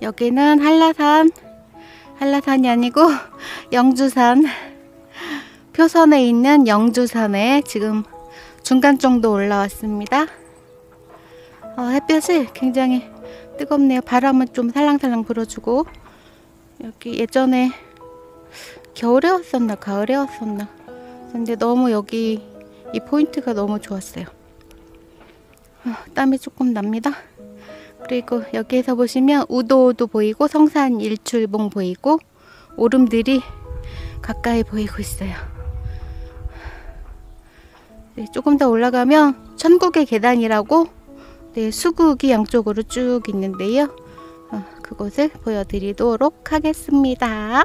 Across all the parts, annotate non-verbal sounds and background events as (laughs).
여기는 한라산, 한라산이 아니고 영주산. 표선에 있는 영주산에 지금 중간 정도 올라왔습니다. 어, 햇볕이 굉장히 뜨겁네요. 바람은 좀 살랑살랑 불어주고 여기 예전에 겨울에 왔었나 가을에 왔었나 근데 너무 여기 이 포인트가 너무 좋았어요. 어, 땀이 조금 납니다. 그리고 여기에서 보시면 우도도 보이고 성산 일출봉 보이고 오름들이 가까이 보이고 있어요. 네, 조금 더 올라가면 천국의 계단이라고 네, 수국이 양쪽으로 쭉 있는데요. 어, 그곳을 보여드리도록 하겠습니다.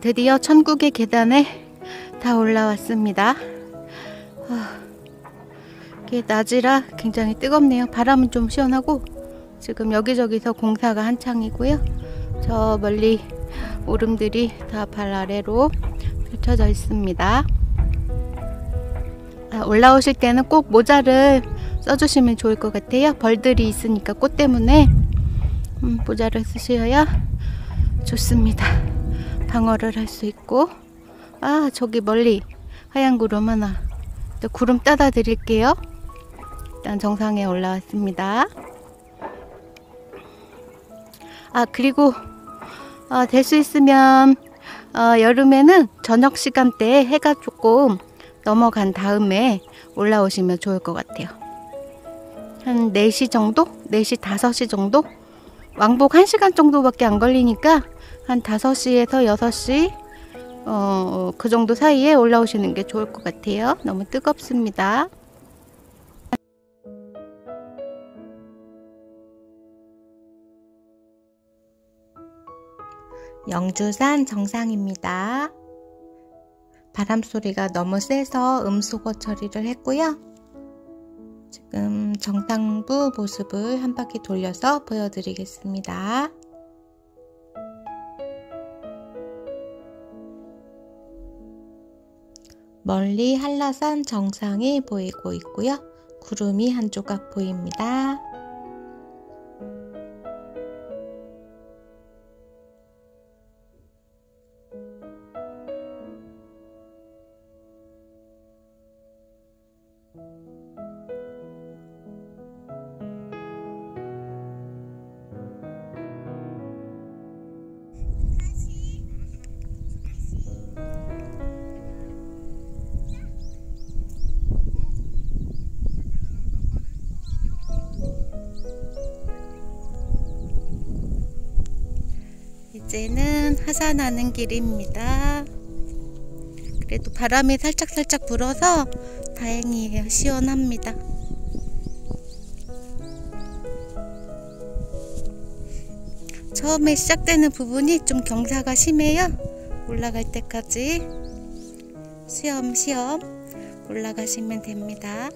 드디어 천국의 계단에 다 올라왔습니다. 아, 이게 낮이라 굉장히 뜨겁네요. 바람은 좀 시원하고 지금 여기저기서 공사가 한창이고요. 저 멀리 오름들이 다 발 아래로 펼쳐져 있습니다. 아, 올라오실 때는 꼭 모자를 써주시면 좋을 것 같아요. 벌들이 있으니까 꽃 때문에 음, 모자를 쓰셔야 좋습니다. 방어를 할 수 있고. 아 저기 멀리. 하얀 구름 하나. 또 구름 따다 드릴게요. 일단 정상에 올라왔습니다. 아 그리고 어, 될수 있으면 어, 여름에는 저녁 시간대에 해가 조금 넘어간 다음에 올라오시면 좋을 것 같아요. 한 4시 정도? 4시 5시 정도? 왕복 1시간 정도밖에 안 걸리니까 한 5시에서 6시 어, 그 정도 사이에 올라오시는 게 좋을 것 같아요. 너무 뜨겁습니다. 영주산 정상입니다. 바람 소리가 너무 세서 음수거 처리를 했고요. 지금 정상부 모습을 한 바퀴 돌려서 보여드리겠습니다. 멀리 한라산 정상이 보이고 있고요. 구름이 한 조각 보입니다. 이제는 하산하는 길입니다. 그래도 바람이 살짝살짝 불어서 다행이에요. 시원합니다. 처음에 시작되는 부분이 좀 경사가 심해요. 올라갈 때까지 시험 시험 올라가시면 됩니다.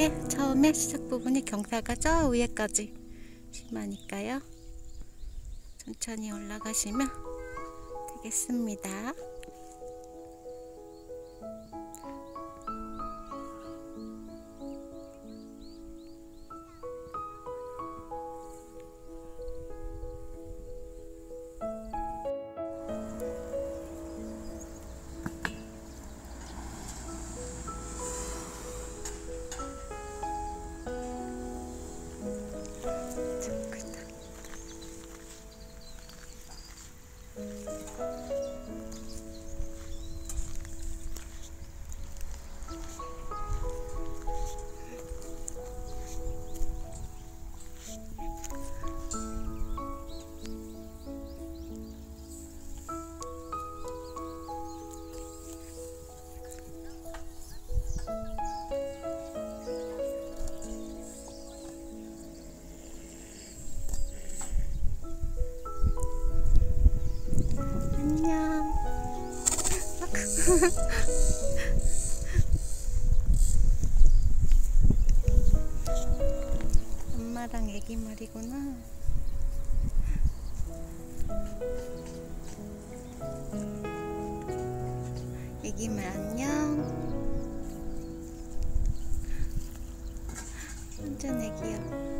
이렇게 처음에 시작 부분이 경사가 저 위에까지 심하니까요. 천천히 올라가시면 보겠습니다. (laughs) 엄마랑 애기 말이구나. 애기말 안녕. 완전 애기야.